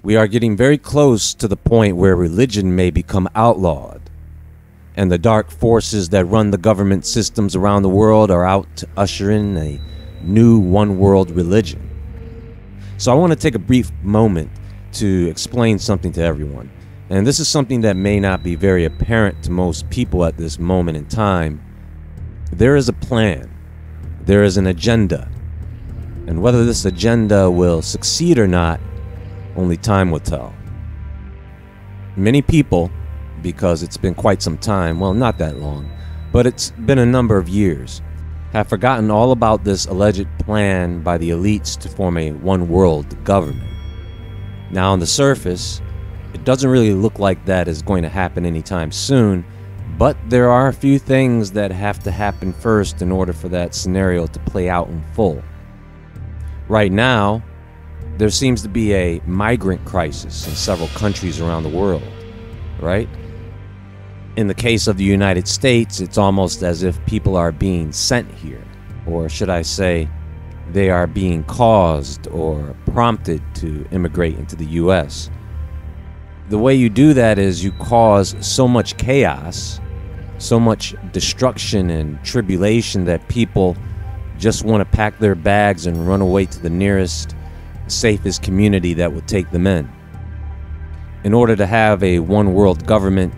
We are getting very close to the point where religion may become outlawed, and the dark forces that run the government systems around the world are out to usher in a new one world religion. So I want to take a brief moment to explain something to everyone. And this is something that may not be very apparent to most people at this moment in time. There is a plan, there is an agenda. And whether this agenda will succeed or not, only time will tell. Many people, because it's been quite some time, well, not that long, but it's been a number of years, have forgotten all about this alleged plan by the elites to form a one world government. Now, on the surface, it doesn't really look like that is going to happen anytime soon, but there are a few things that have to happen first in order for that scenario to play out in full. Right now, there seems to be a migrant crisis in several countries around the world, right? In the case of the United States, it's almost as if people are being sent here, or should I say, they are being caused or prompted to immigrate into the US. The way you do that is you cause so much chaos, so much destruction and tribulation that people just want to pack their bags and run away to the nearest, safest community that would take them in. In order to have a one world government,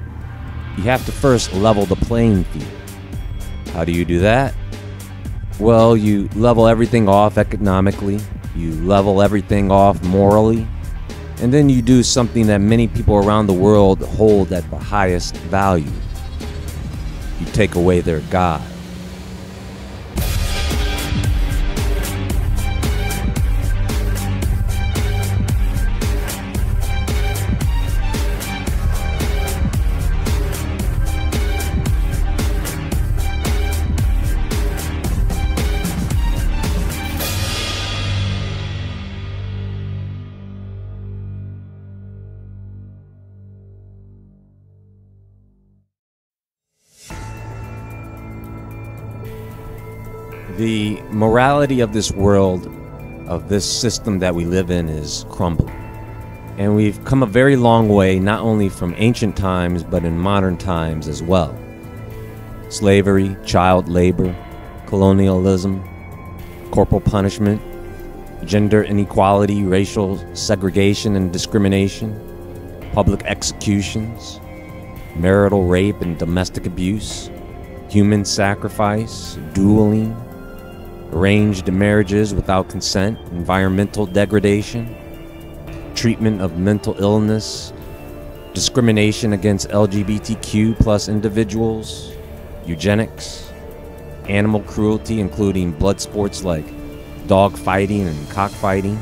you have to first level the playing field. How do you do that? Well, you level everything off economically, you level everything off morally, and then you do something that many people around the world hold at the highest value. You take away their God. The morality of this world, of this system that we live in, is crumbling. And we've come a very long way, not only from ancient times, but in modern times as well. Slavery, child labor, colonialism, corporal punishment, gender inequality, racial segregation and discrimination, public executions, marital rape and domestic abuse, human sacrifice, dueling, arranged marriages without consent, environmental degradation, treatment of mental illness, discrimination against LGBTQ plus individuals, eugenics, animal cruelty, including blood sports like dog fighting and cockfighting,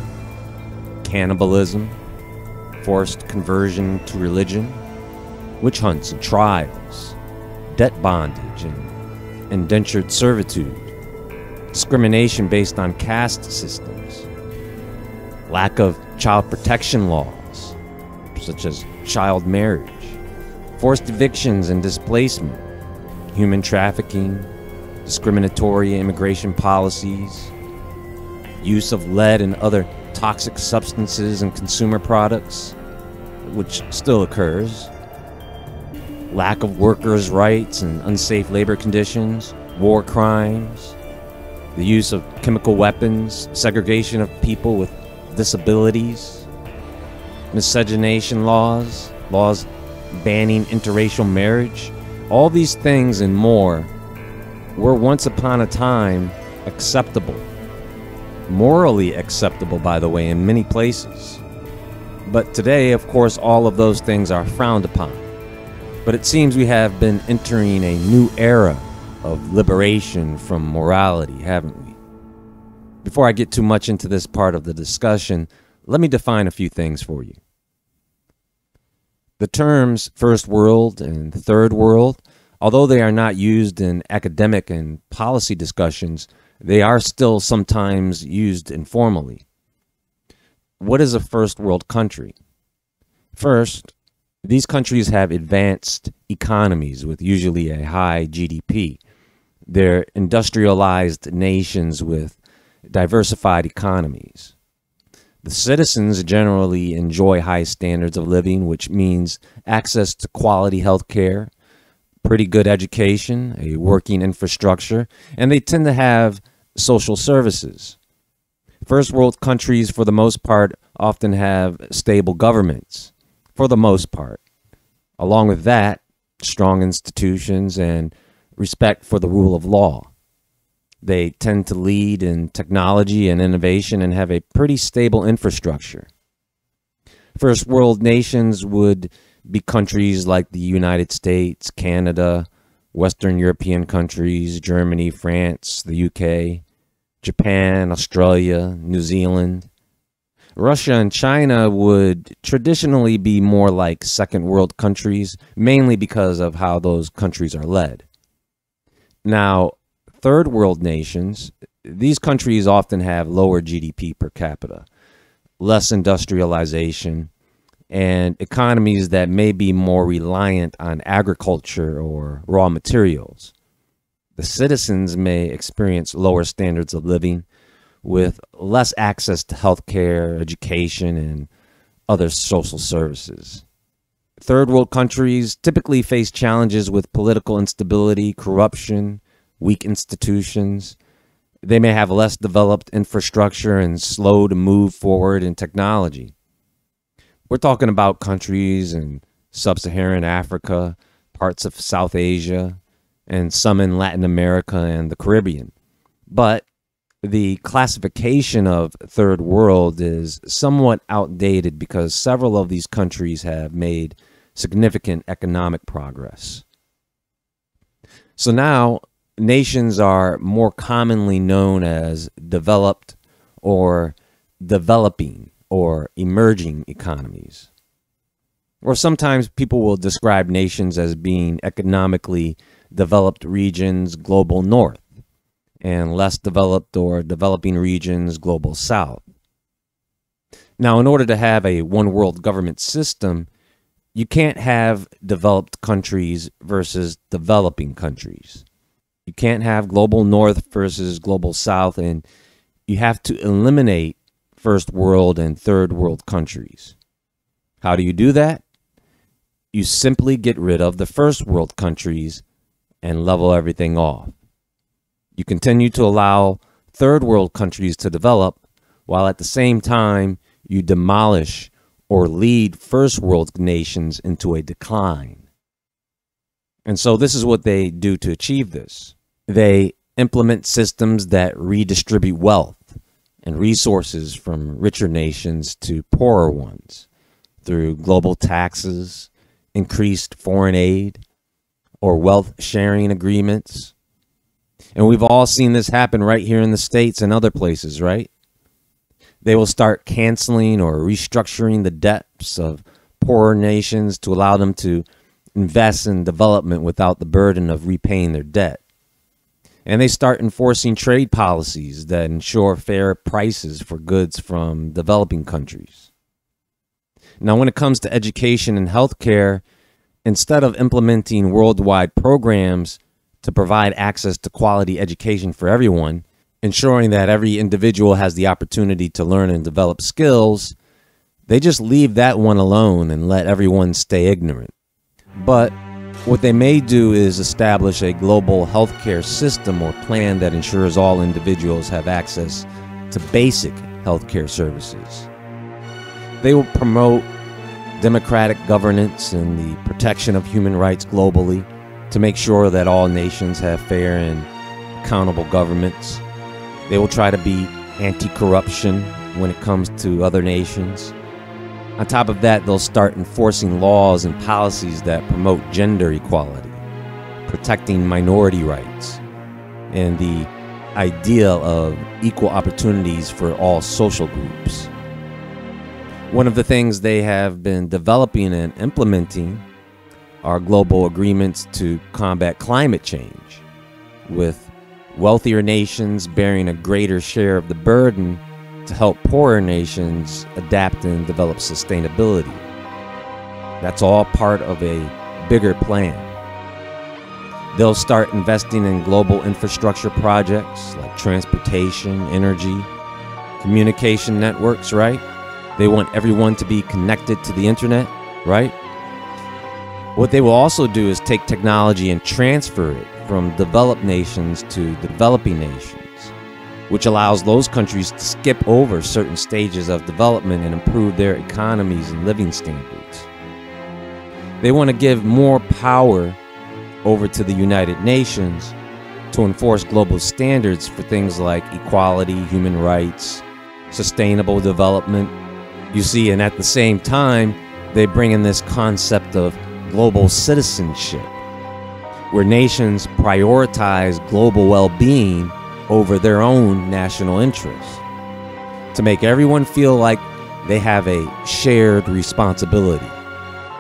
cannibalism, forced conversion to religion, witch hunts and trials, debt bondage and indentured servitude, discrimination based on caste systems, lack of child protection laws, such as child marriage, forced evictions and displacement, human trafficking, discriminatory immigration policies, use of lead and other toxic substances in consumer products, which still occurs, lack of workers' rights and unsafe labor conditions, war crimes, the use of chemical weapons, segregation of people with disabilities, miscegenation laws, laws banning interracial marriage, all these things and more were once upon a time acceptable. Morally acceptable, by the way, in many places. But today, of course, all of those things are frowned upon. But it seems we have been entering a new era of liberation from morality, haven't we? Before I get too much into this part of the discussion, let me define a few things for you. The terms first world and third world, although they are not used in academic and policy discussions, they are still sometimes used informally. What is a first world country? First, these countries have advanced economies with usually a high GDP. They're industrialized nations with diversified economies. The citizens generally enjoy high standards of living, which means access to quality health care, pretty good education, a working infrastructure, and they tend to have social services. First world countries, for the most part, often have stable governments, for the most part. Along with that, strong institutions and respect for the rule of law. They tend to lead in technology and innovation and have a pretty stable infrastructure. First world nations would be countries like the United States, Canada, Western European countries, Germany, France, the UK, Japan, Australia, New Zealand. Russia and China would traditionally be more like second world countries, mainly because of how those countries are led. Now, third world nations, these countries often have lower GDP per capita, less industrialization, and economies that may be more reliant on agriculture or raw materials. The citizens may experience lower standards of living with less access to health care, education, and other social services. Third world countries typically face challenges with political instability, corruption, weak institutions. They may have less developed infrastructure and slow to move forward in technology. We're talking about countries in sub Saharan Africa, parts of South Asia, and some in Latin America and the Caribbean. But the classification of third world is somewhat outdated because several of these countries have made significant economic progress. So now nations are more commonly known as developed or developing or emerging economies. Or sometimes people will describe nations as being economically developed regions, global north, and less developed or developing regions, global south. Now, in order to have a one world government system, you can't have developed countries versus developing countries. You can't have global north versus global south, and you have to eliminate first world and third world countries. How do you do that? You simply get rid of the first world countries and level everything off. You continue to allow third world countries to develop while at the same time you demolish or lead first world nations into a decline. And so this is what they do to achieve this. They implement systems that redistribute wealth and resources from richer nations to poorer ones through global taxes, increased foreign aid, or wealth sharing agreements. And we've all seen this happen right here in the States and other places, right? They will start canceling or restructuring the debts of poorer nations to allow them to invest in development without the burden of repaying their debt and they start enforcing trade policies that ensure fair prices for goods from developing countries. Now, when it comes to education and healthcare, instead of implementing worldwide programs to provide access to quality education for everyone, ensuring that every individual has the opportunity to learn and develop skills, they just leave that one alone and let everyone stay ignorant. But what they may do is establish a global healthcare system or plan that ensures all individuals have access to basic healthcare services. They will promote democratic governance and the protection of human rights globally to make sure that all nations have fair and accountable governments. They will try to be anti corruption when it comes to other nations. On top of that, they'll start enforcing laws and policies that promote gender equality, protecting minority rights, and the idea of equal opportunities for all social groups. One of the things they have been developing and implementing are global agreements to combat climate change, with wealthier nations bearing a greater share of the burden to help poorer nations adapt and develop sustainability. That's all part of a bigger plan. They'll start investing in global infrastructure projects like transportation, energy, communication networks, right? They want everyone to be connected to the internet, right? What they will also do is take technology and transfer it from developed nations to developing nations, which allows those countries to skip over certain stages of development and improve their economies and living standards. They want to give more power over to the United Nations to enforce global standards for things like equality, human rights, sustainable development. You see, and at the same time, they bring in this concept of global citizenship, where nations prioritize global well being over their own national interests to make everyone feel like they have a shared responsibility.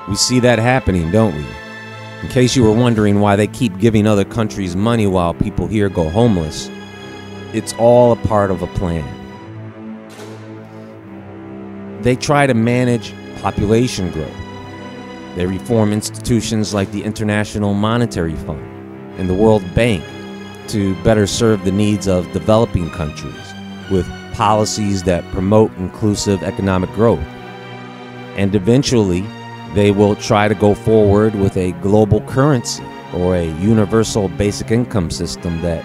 We see that happening, don't we? In case you were wondering why they keep giving other countries money while people here go homeless, it's all a part of a plan. They try to manage population growth. They reform institutions like the International Monetary Fund and the World Bank to better serve the needs of developing countries with policies that promote inclusive economic growth. And eventually, they will try to go forward with a global currency or a universal basic income system that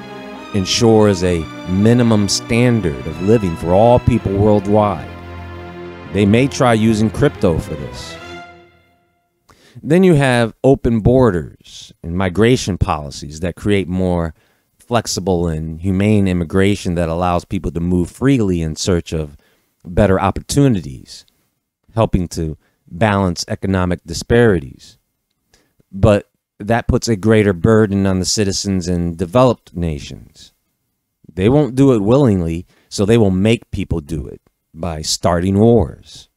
ensures a minimum standard of living for all people worldwide. They may try using crypto for this. Then you have open borders and migration policies that create more flexible and humane immigration that allows people to move freely in search of better opportunities, helping to balance economic disparities. But that puts a greater burden on the citizens in developed nations. They won't do it willingly, so they will make people do it by starting wars.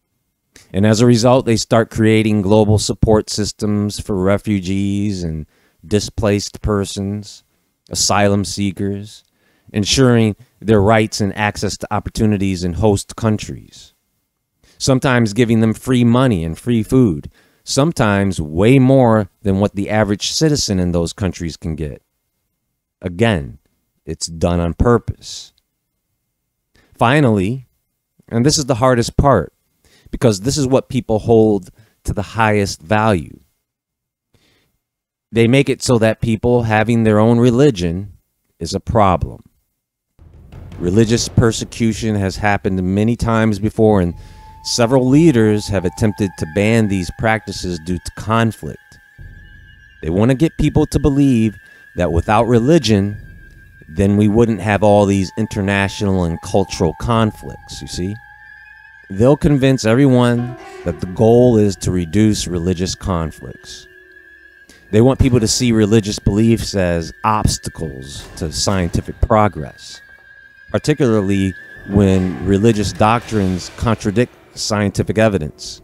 And as a result, they start creating global support systems for refugees and displaced persons, asylum seekers, ensuring their rights and access to opportunities in host countries sometimes giving them free money and free food, sometimes way more than what the average citizen in those countries can get. Again, it's done on purpose. Finally, and this is the hardest part, because this is what people hold to the highest value. They make it so that people having their own religion is a problem. Religious persecution has happened many times before, and Several leaders have attempted to ban these practices due to conflict. They want to get people to believe that without religion, then we wouldn't have all these international and cultural conflicts, you see? They'll convince everyone that the goal is to reduce religious conflicts. They want people to see religious beliefs as obstacles to scientific progress, particularly when religious doctrines contradict scientific evidence.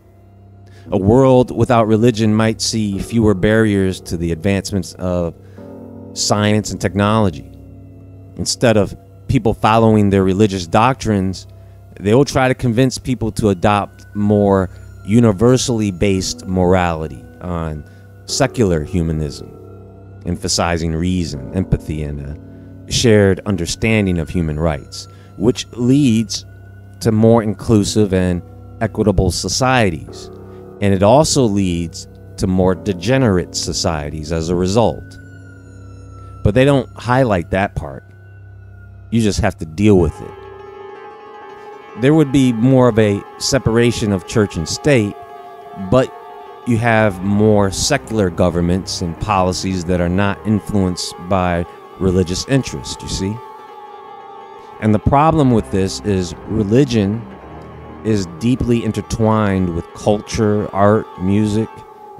A world without religion might see fewer barriers to the advancements of science and technology. Instead of people following their religious doctrines, they will try to convince people to adopt more universally based morality on secular humanism, emphasizing reason, empathy, and a shared understanding of human rights, which leads to more inclusive and equitable societies, and it also leads to more degenerate societies as a result. But they don't highlight that part. You just have to deal with it. There would be more of a separation of church and state, but you have more secular governments and policies that are not influenced by religious interest, you see? And the problem with this is religion is deeply intertwined with culture, art, music,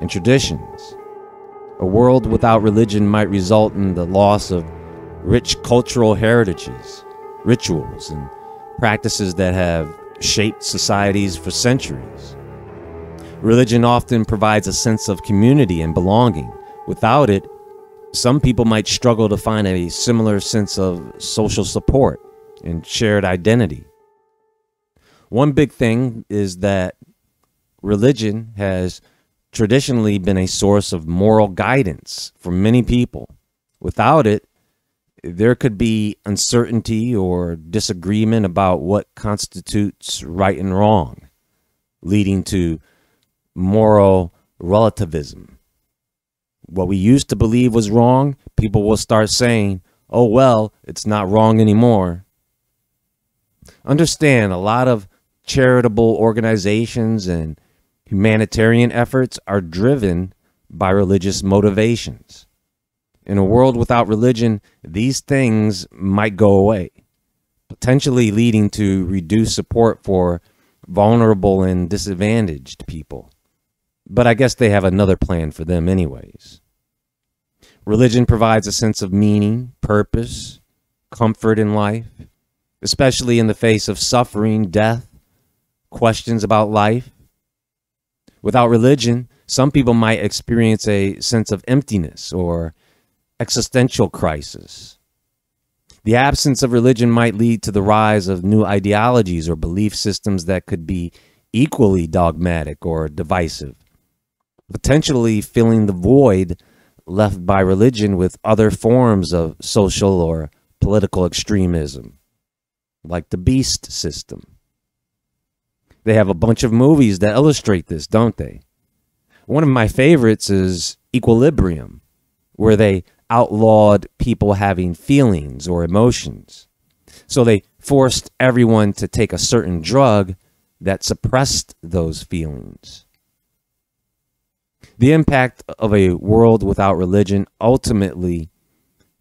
and traditions. A world without religion might result in the loss of rich cultural heritages, rituals, and practices that have shaped societies for centuries. Religion often provides a sense of community and belonging. Without it, some people might struggle to find a similar sense of social support and shared identity. One big thing is that religion has traditionally been a source of moral guidance for many people. Without it, there could be uncertainty or disagreement about what constitutes right and wrong. leading to moral relativism. What we used to believe was wrong, people will start saying, oh, well, it's not wrong anymore. Understand a lot of charitable organizations and humanitarian efforts are driven by religious motivations. In a world without religion, these things might go away, potentially leading to reduced support for vulnerable and disadvantaged people. But I guess they have another plan for them, anyways. Religion provides a sense of meaning, purpose, comfort in life, especially in the face of suffering, death, questions about life. Without religion, some people might experience a sense of emptiness or existential crisis. The absence of religion might lead to the rise of new ideologies or belief systems that could be equally dogmatic or divisive, potentially filling the void left by religion with other forms of social or political extremism, like the beast system. They have a bunch of movies that illustrate this, don't they? One of my favorites is Equilibrium, where they outlawed people having feelings or emotions. So they forced everyone to take a certain drug that suppressed those feelings. The impact of a world without religion ultimately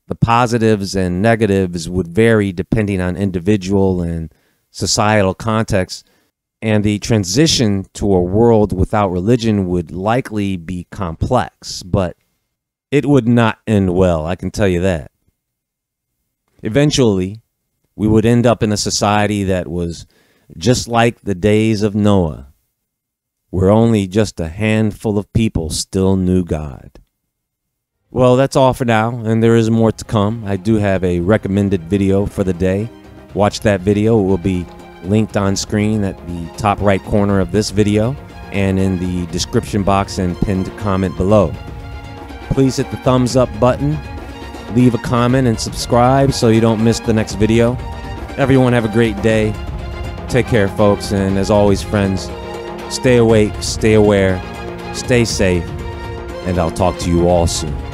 the positives and negatives would vary depending on individual and societal context and the transition to a world without religion would likely be complex, but it would not end well, I can tell you that. Eventually, we would end up in a society that was just like the days of Noah, where only just a handful of people still knew God. Well, that's all for now, and there is more to come. I do have a recommended video for the day. Watch that video, it will be linked on screen at the top right corner of this video and in the description box and pinned comment below please hit the thumbs up button, leave a comment, and subscribe so you don't miss the next video. Everyone have a great day. Take care, folks. And as always, friends, stay awake, stay aware, stay safe, and I'll talk to you all soon.